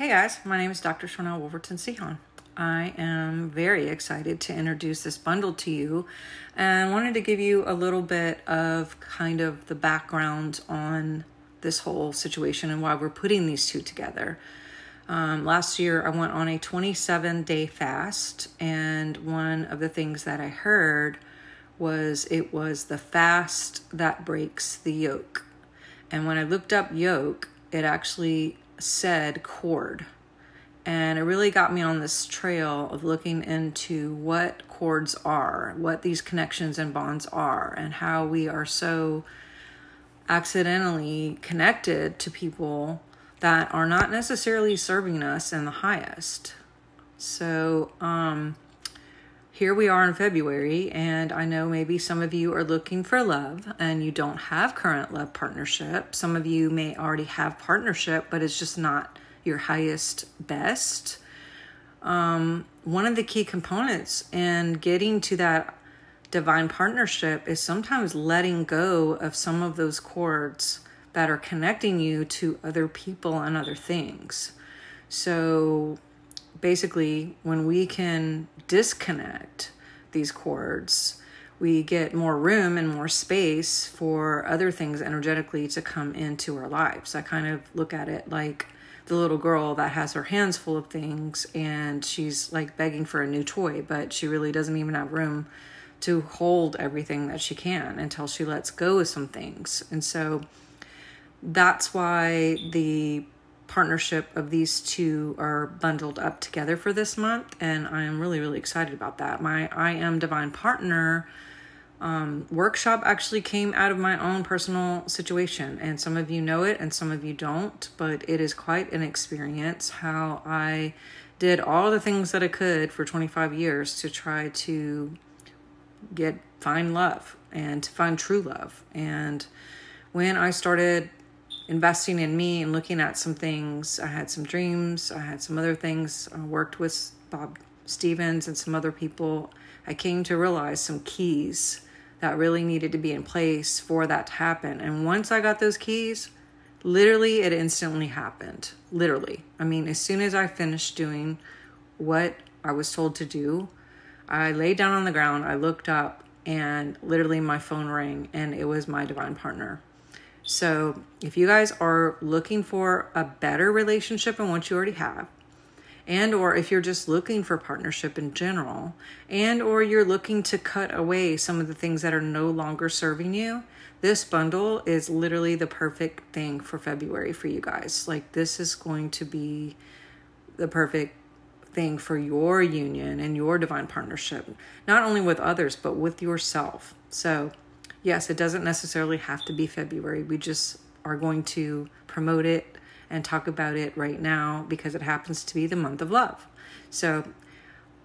Hey guys, my name is Dr. Sharnael Wolverton Sehon. I am very excited to introduce this bundle to you and wanted to give you a little bit of kind of the background on this whole situation and why we're putting these two together. Um, last year, I went on a 27 day fast, and one of the things that I heard was it was the fast that breaks the yoke. And when I looked up yoke, it actually said cord. And it really got me on this trail of looking into what cords are, what these connections and bonds are, and how we are so accidentally connected to people that are not necessarily serving us in the highest. So, um, here we are in February, and I know maybe some of you are looking for love and you don't have current love partnership. Some of you may already have partnership, but it's just not your highest best. Um, one of the key components in getting to that divine partnership is sometimes letting go of some of those cords that are connecting you to other people and other things. So, basically, when we can disconnect these cords, we get more room and more space for other things energetically to come into our lives. I kind of look at it like the little girl that has her hands full of things and she's like begging for a new toy, but she really doesn't even have room to hold everything that she can until she lets go of some things. And so that's why the partnership of these two are bundled up together for this month and i am really really excited about that. My i am divine partner um, workshop actually came out of my own personal situation and some of you know it and some of you don't but it is quite an experience how i did all the things that i could for 25 years to try to get find love and to find true love. And when i started investing in me and looking at some things. I had some dreams, I had some other things. I worked with Bob Stevens and some other people. I came to realize some keys that really needed to be in place for that to happen. And once I got those keys, literally it instantly happened. Literally. I mean, as soon as I finished doing what I was told to do, I laid down on the ground, I looked up, and literally my phone rang, and it was my divine partner. So, if you guys are looking for a better relationship than what you already have, and or if you're just looking for partnership in general, and or you're looking to cut away some of the things that are no longer serving you, this bundle is literally the perfect thing for February for you guys. Like this is going to be the perfect thing for your union and your divine partnership, not only with others, but with yourself. So, yes, it doesn't necessarily have to be February. We just are going to promote it and talk about it right now because it happens to be the month of love. So,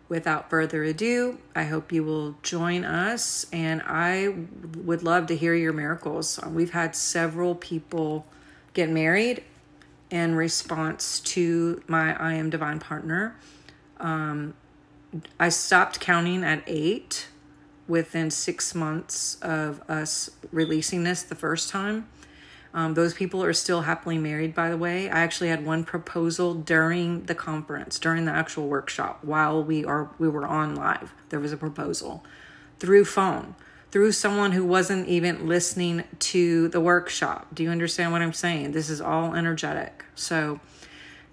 without further ado, I hope you will join us and I would love to hear your miracles. We've had several people get married in response to my I Am Divine partner. Um, I stopped counting at eight within six months of us releasing this the first time. Um, those people are still happily married, by the way. I actually had one proposal during the conference, during the actual workshop, while we are we were on live. There was a proposal through phone, through someone who wasn't even listening to the workshop. Do you understand what I'm saying? This is all energetic. So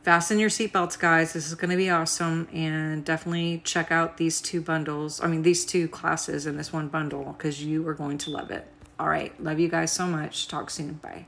fasten your seatbelts, guys. This is going to be awesome. And definitely check out these two bundles. I mean, these two classes in this one bundle because you are going to love it. All right. Love you guys so much. Talk soon. Bye.